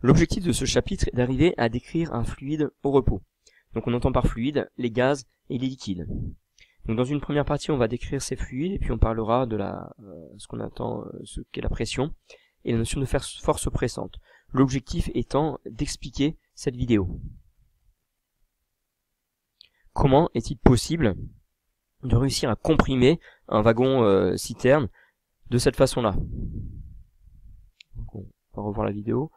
L'objectif de ce chapitre est d'arriver à décrire un fluide au repos. Donc on entend par fluide les gaz et les liquides. Donc dans une première partie, on va décrire ces fluides et puis on parlera de la euh, ce qu'on attend, euh, ce qu'est la pression et la notion de force pressante. L'objectif étant d'expliquer cette vidéo. Comment est-il possible de réussir à comprimer un wagon euh, citerne de cette façon-là? On va revoir la vidéo.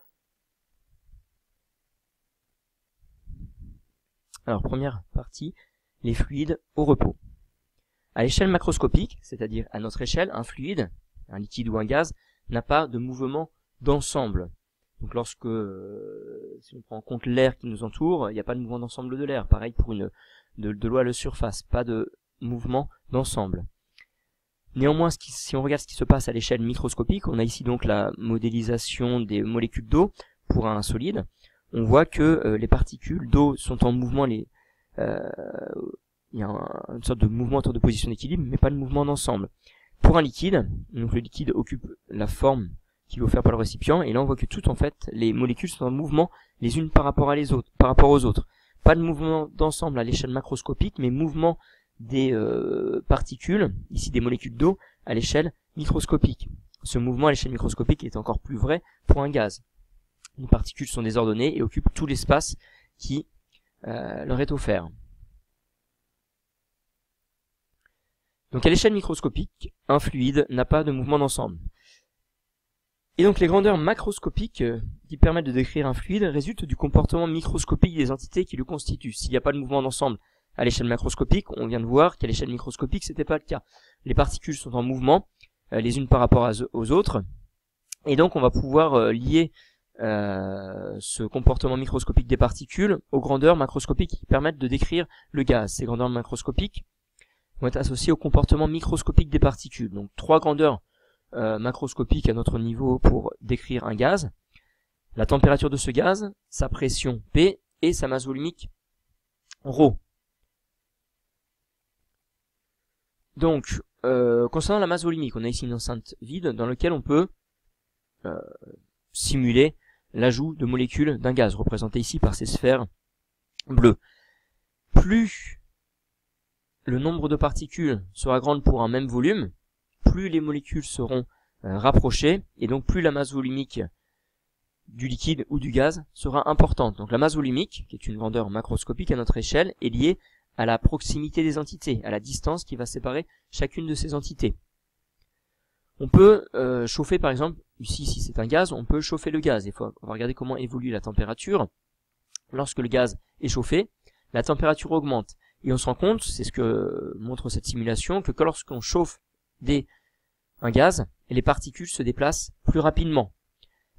Alors première partie, les fluides au repos. À l'échelle macroscopique, c'est-à-dire à notre échelle, un fluide, un liquide ou un gaz, n'a pas de mouvement d'ensemble. Donc lorsque, euh, si on prend en compte l'air qui nous entoure, il n'y a pas de mouvement d'ensemble de l'air. Pareil pour une de, de l'eau à la surface, pas de mouvement d'ensemble. Néanmoins, si on regarde ce qui se passe à l'échelle microscopique, on a ici donc la modélisation des molécules d'eau pour un solide on voit que euh, les particules d'eau sont en mouvement, les, euh, il y a une sorte de mouvement autour de position d'équilibre, mais pas de mouvement d'ensemble. Pour un liquide, donc le liquide occupe la forme qui est offerte par le récipient, et là on voit que tout en fait, les molécules sont en mouvement les unes par rapport à les autres, par rapport aux autres. Pas de mouvement d'ensemble à l'échelle macroscopique, mais mouvement des euh, particules, ici des molécules d'eau, à l'échelle microscopique. Ce mouvement à l'échelle microscopique est encore plus vrai pour un gaz les particules sont désordonnées et occupent tout l'espace qui euh, leur est offert. Donc à l'échelle microscopique, un fluide n'a pas de mouvement d'ensemble. Et donc les grandeurs macroscopiques euh, qui permettent de décrire un fluide résultent du comportement microscopique des entités qui le constituent. S'il n'y a pas de mouvement d'ensemble à l'échelle macroscopique, on vient de voir qu'à l'échelle microscopique, c'était pas le cas. Les particules sont en mouvement, euh, les unes par rapport aux autres, et donc on va pouvoir lier euh, ce comportement microscopique des particules aux grandeurs macroscopiques qui permettent de décrire le gaz. Ces grandeurs macroscopiques vont être associées au comportement microscopique des particules. Donc trois grandeurs euh, macroscopiques à notre niveau pour décrire un gaz. La température de ce gaz, sa pression P et sa masse volumique ρ. Donc, euh, concernant la masse volumique, on a ici une enceinte vide dans laquelle on peut simuler l'ajout de molécules d'un gaz, représenté ici par ces sphères bleues. Plus le nombre de particules sera grand pour un même volume, plus les molécules seront euh, rapprochées, et donc plus la masse volumique du liquide ou du gaz sera importante. Donc la masse volumique, qui est une grandeur macroscopique à notre échelle, est liée à la proximité des entités, à la distance qui va séparer chacune de ces entités. On peut euh, chauffer par exemple, ici si c'est un gaz, on peut chauffer le gaz. Et on va regarder comment évolue la température. Lorsque le gaz est chauffé, la température augmente. Et on se rend compte, c'est ce que montre cette simulation, que lorsqu'on chauffe un gaz, les particules se déplacent plus rapidement.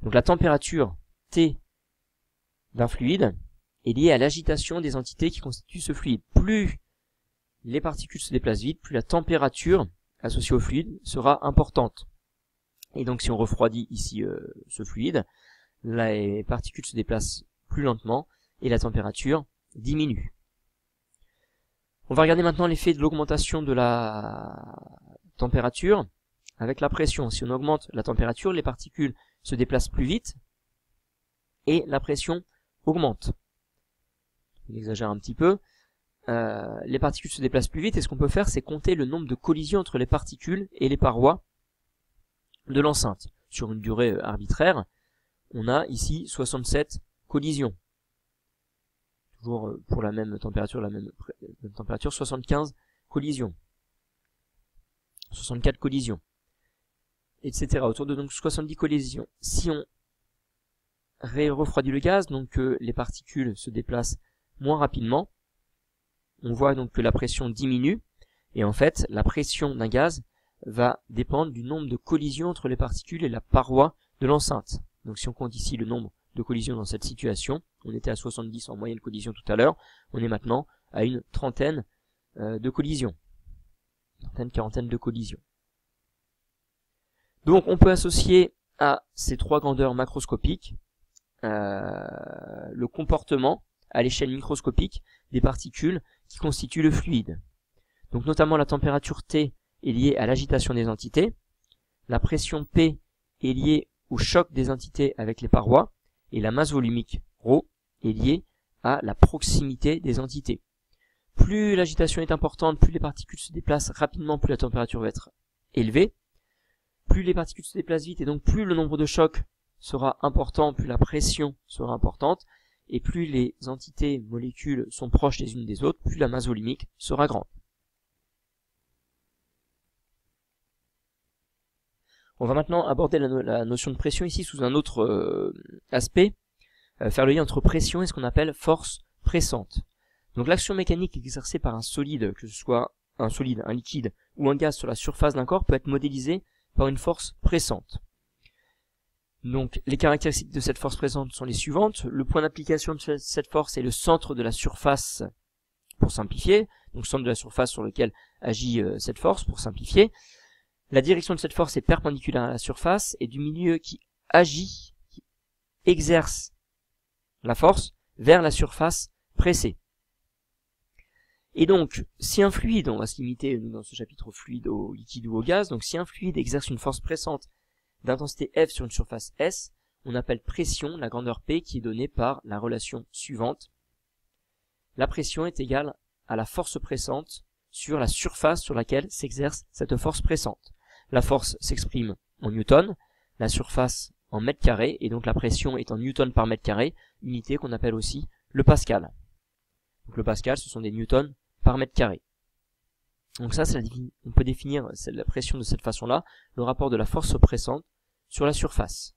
Donc la température T d'un fluide est liée à l'agitation des entités qui constituent ce fluide. Plus les particules se déplacent vite, plus la température associée au fluide sera importante. Et donc si on refroidit ici euh, ce fluide, les particules se déplacent plus lentement et la température diminue. On va regarder maintenant l'effet de l'augmentation de la température avec la pression. Si on augmente la température, les particules se déplacent plus vite et la pression augmente. On exagère un petit peu. Euh, les particules se déplacent plus vite et ce qu'on peut faire c'est compter le nombre de collisions entre les particules et les parois de l'enceinte. Sur une durée euh, arbitraire, on a ici 67 collisions. Toujours euh, pour la même température, la même, température, 75 collisions. 64 collisions. Etc. Autour de donc 70 collisions. Si on refroidit le gaz, donc que les particules se déplacent moins rapidement, on voit donc que la pression diminue, et en fait, la pression d'un gaz va dépendre du nombre de collisions entre les particules et la paroi de l'enceinte. Donc si on compte ici le nombre de collisions dans cette situation, on était à 70 en moyenne collision tout à l'heure, on est maintenant à une trentaine euh, de collisions. Trentaine, quarantaine de collisions. Donc on peut associer à ces trois grandeurs macroscopiques euh, le comportement à l'échelle microscopique des particules qui constituent le fluide. Donc notamment la température T est liée à l'agitation des entités, la pression P est liée au choc des entités avec les parois, Et la masse volumique, ρ, est liée à la proximité des entités. Plus l'agitation est importante, plus les particules se déplacent rapidement, plus la température va être élevée. Plus les particules se déplacent vite et donc plus le nombre de chocs sera important, plus la pression sera importante. Et plus les entités molécules sont proches les unes des autres, plus la masse volumique sera grande. On va maintenant aborder la, notion de pression ici sous un autre euh, aspect, euh, faire le lien entre pression et ce qu'on appelle force pressante. Donc l'action mécanique exercée par un solide, que ce soit un solide, un liquide ou un gaz sur la surface d'un corps peut être modélisée par une force pressante. Donc les caractéristiques de cette force pressante sont les suivantes. Le point d'application de cette force est le centre de la surface, pour simplifier, donc centre de la surface sur lequel agit euh, cette force, pour simplifier. La direction de cette force est perpendiculaire à la surface et du milieu qui agit, qui exerce la force vers la surface pressée. Et donc, si un fluide, on va se limiter dans ce chapitre au fluide, au liquide ou au gaz, donc si un fluide exerce une force pressante d'intensité F sur une surface S, on appelle pression la grandeur P qui est donnée par la relation suivante. La pression est égale à la force pressante sur la surface sur laquelle s'exerce cette force pressante. La force s'exprime en newton, la surface en mètre carré, et donc la pression est en newton par mètre carré, unité qu'on appelle aussi le pascal. Donc le pascal, ce sont des newtons par mètre carré. Donc ça, on peut définir la pression de cette façon-là, le rapport de la force pressante sur la surface.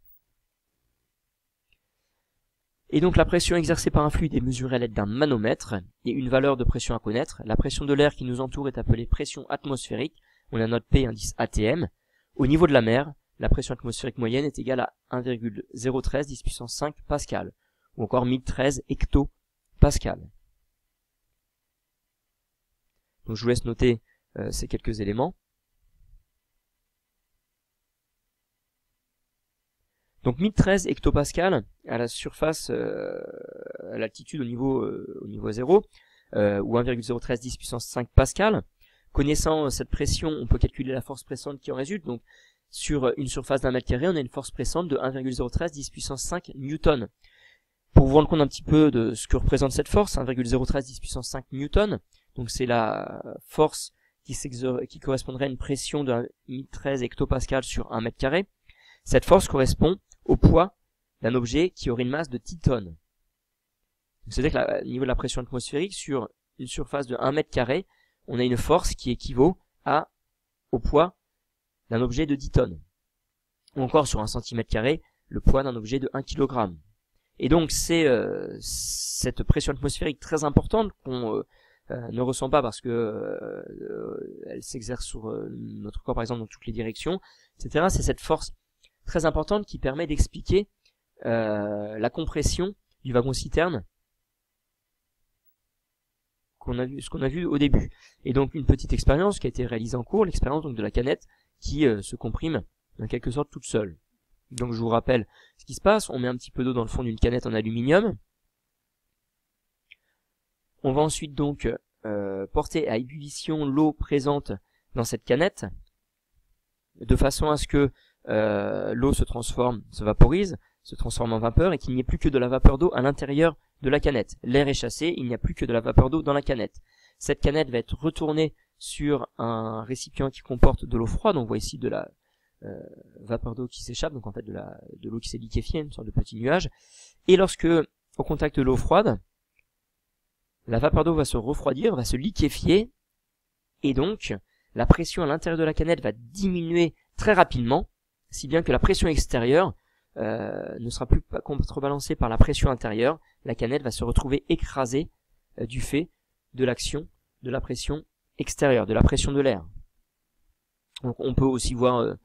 Et donc la pression exercée par un fluide est mesurée à l'aide d'un manomètre, et une valeur de pression à connaître. La pression de l'air qui nous entoure est appelée pression atmosphérique, on a notre P indice ATM. Au niveau de la mer, la pression atmosphérique moyenne est égale à 1,013 10 puissance 5 pascal, ou encore 1013 hectopascal. Donc je vous laisse noter euh, ces quelques éléments. Donc 1013 hectopascal à la surface, euh, à l'altitude au niveau euh, au niveau 0, ou 1,013 10 puissance 5 pascal. Connaissant cette pression, on peut calculer la force pressante qui en résulte. Donc sur une surface d'un mètre carré, on a une force pressante de 1,013 10 puissance 5 newton. Pour vous rendre compte un petit peu de ce que représente cette force, 1,013 10 puissance 5 newton, donc c'est la force qui, qui correspondrait à une pression de 1013 hectopascal sur 1 mètre carré. Cette force correspond au poids d'un objet qui aurait une masse de 10 tonnes. C'est-à-dire que au niveau de la pression atmosphérique, sur une surface de 1 mètre carré, on a une force qui équivaut au poids d'un objet de 10 tonnes. Ou encore sur un centimètre carré, le poids d'un objet de 1 kg. Et donc c'est euh, cette pression atmosphérique très importante qu'on euh, euh, ne ressent pas parce que elle s'exerce sur notre corps par exemple dans toutes les directions, etc. C'est cette force très importante qui permet d'expliquer la compression du wagon citerne qu'on a vu, ce qu'on a vu au début. Et donc une petite expérience qui a été réalisée en cours, l'expérience donc de la canette qui se comprime en quelque sorte toute seule. Donc je vous rappelle ce qui se passe, on met un petit peu d'eau dans le fond d'une canette en aluminium, on va ensuite donc euh, porter à ébullition l'eau présente dans cette canette, de façon à ce que euh, l'eau se transforme, se vaporise, se transforme en vapeur et qu'il n'y ait plus que de la vapeur d'eau à l'intérieur de la canette. L'air est chassé, il n'y a plus que de la vapeur d'eau dans la canette. Cette canette va être retournée sur un récipient qui comporte de l'eau froide, on voit ici de la euh, vapeur d'eau qui s'échappe, donc en fait de de l'eau qui s'est liquéfiée, une sorte de petit nuage. Et lorsque, au contact de l'eau froide, la vapeur d'eau va se refroidir, va se liquéfier, et donc la pression à l'intérieur de la canette va diminuer très rapidement, si bien que la pression extérieure euh, ne sera plus contrebalancée par la pression intérieure, la canette va se retrouver écrasée euh, du fait de l'action de la pression extérieure, de la pression de l'air. Donc on peut aussi voir euh,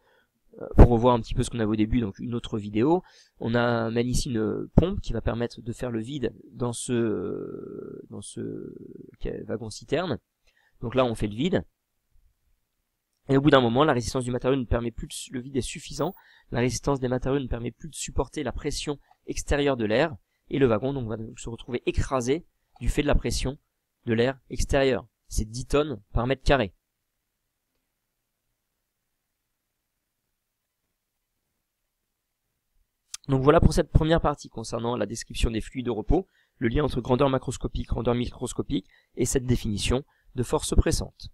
pour revoir un petit peu ce qu'on avait au début, donc une autre vidéo, on a même ici une pompe qui va permettre de faire le vide dans ce dans ce wagon citerne. Donc là, on fait le vide. Et au bout d'un moment, la résistance du matériau ne permet plus, de, le vide est suffisant. La résistance des matériaux ne permet plus de supporter la pression extérieure de l'air, et le wagon donc va se retrouver écrasé du fait de la pression de l'air extérieur. C'est 10 tonnes par mètre carré. Donc voilà pour cette première partie concernant la description des fluides de repos, le lien entre grandeur macroscopique, grandeur microscopique et cette définition de force pressante.